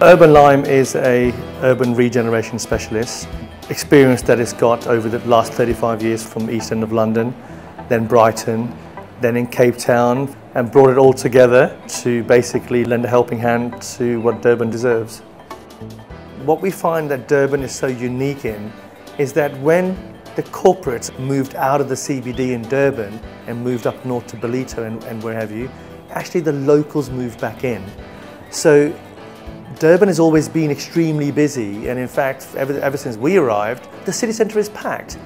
Urban Lime is a urban regeneration specialist, experience that it's got over the last 35 years from east end of London, then Brighton, then in Cape Town, and brought it all together to basically lend a helping hand to what Durban deserves. What we find that Durban is so unique in is that when the corporates moved out of the CBD in Durban and moved up north to Ballito and, and where have you, actually the locals moved back in. So Durban has always been extremely busy and in fact ever, ever since we arrived the city centre is packed.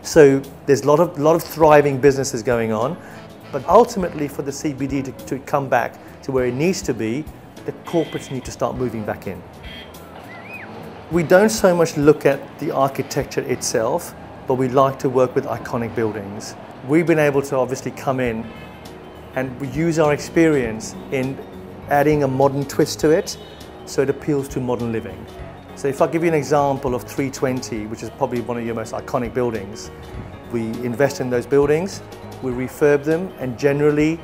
So there's a lot of, lot of thriving businesses going on but ultimately for the CBD to, to come back to where it needs to be the corporates need to start moving back in. We don't so much look at the architecture itself but we like to work with iconic buildings. We've been able to obviously come in and use our experience in adding a modern twist to it so it appeals to modern living. So if I give you an example of 320, which is probably one of your most iconic buildings, we invest in those buildings, we refurb them and generally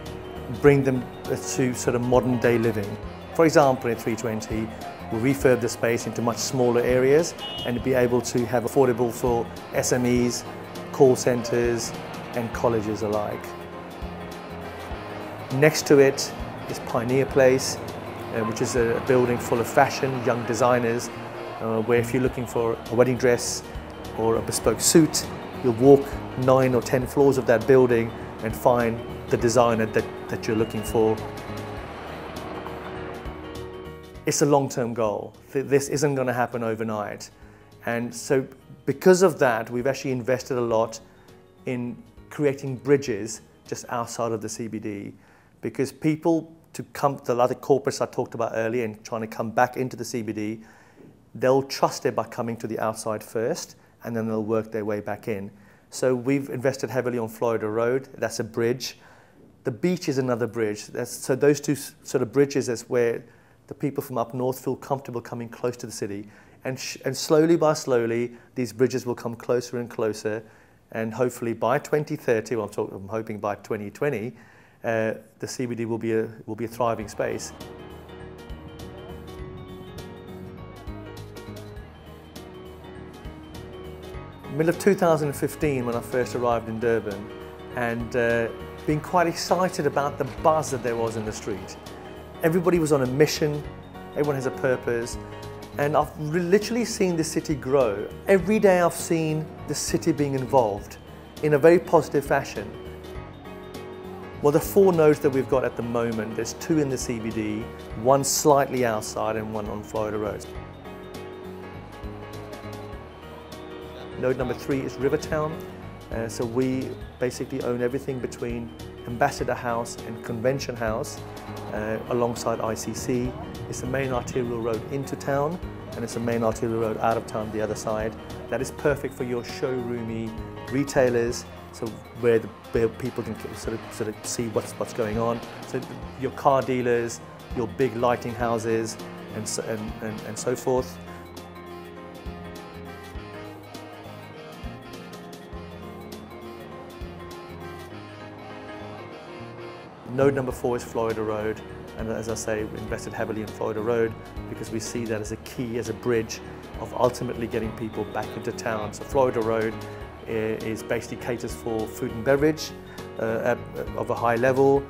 bring them to sort of modern day living. For example, in 320, we refurb the space into much smaller areas and be able to have affordable for SMEs, call centres and colleges alike. Next to it is Pioneer Place, uh, which is a building full of fashion, young designers, uh, where if you're looking for a wedding dress or a bespoke suit, you'll walk nine or 10 floors of that building and find the designer that, that you're looking for. It's a long-term goal. This isn't going to happen overnight. And so because of that, we've actually invested a lot in creating bridges just outside of the CBD because people to come, the other corporates I talked about earlier and trying to come back into the CBD, they'll trust it by coming to the outside first and then they'll work their way back in. So we've invested heavily on Florida Road, that's a bridge. The beach is another bridge. That's, so those two sort of bridges is where the people from up north feel comfortable coming close to the city. And, and slowly by slowly, these bridges will come closer and closer. And hopefully by 2030, well, I'm, talking, I'm hoping by 2020, uh, the CBD will be, a, will be a thriving space. Middle of 2015 when I first arrived in Durban and uh, being quite excited about the buzz that there was in the street. Everybody was on a mission, everyone has a purpose and I've literally seen the city grow. Every day I've seen the city being involved in a very positive fashion. Well, the four nodes that we've got at the moment, there's two in the CBD, one slightly outside and one on Florida Road. Node number three is Rivertown. Uh, so we basically own everything between Ambassador House and Convention House uh, alongside ICC. It's the main arterial road into town and it's the main arterial road out of town the other side. That is perfect for your showroomy retailers so where, the, where people can sort of, sort of see what's, what's going on. So your car dealers, your big lighting houses, and so, and, and, and so forth. Node number four is Florida Road. And as I say, we invested heavily in Florida Road because we see that as a key, as a bridge of ultimately getting people back into town. So Florida Road is basically caters for food and beverage uh, of a high level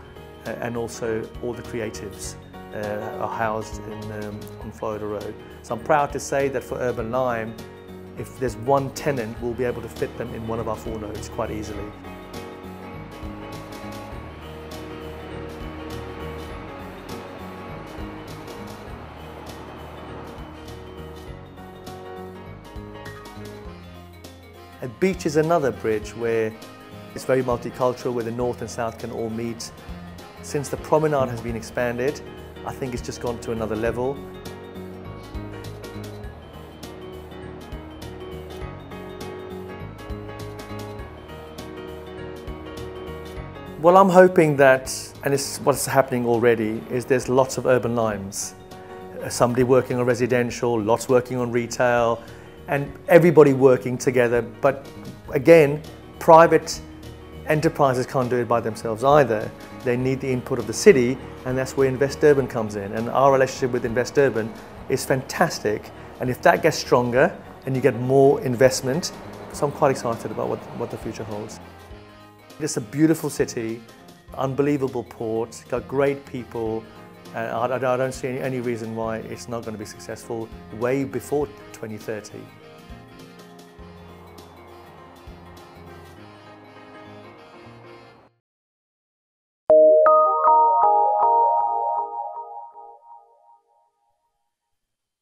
uh, and also all the creatives uh, are housed in, um, on Florida Road. So I'm proud to say that for Urban Lime, if there's one tenant, we'll be able to fit them in one of our four nodes quite easily. And beach is another bridge where it's very multicultural, where the north and south can all meet. Since the promenade has been expanded, I think it's just gone to another level. Well, I'm hoping that, and it's what's happening already, is there's lots of urban limes. Somebody working on residential, lots working on retail, and everybody working together. But again, private enterprises can't do it by themselves either. They need the input of the city, and that's where Invest Durban comes in. And our relationship with Invest Durban is fantastic. And if that gets stronger and you get more investment, so I'm quite excited about what, what the future holds. It's a beautiful city, unbelievable port, got great people, and I, I don't see any, reason why it's not going to be successful way before 2030.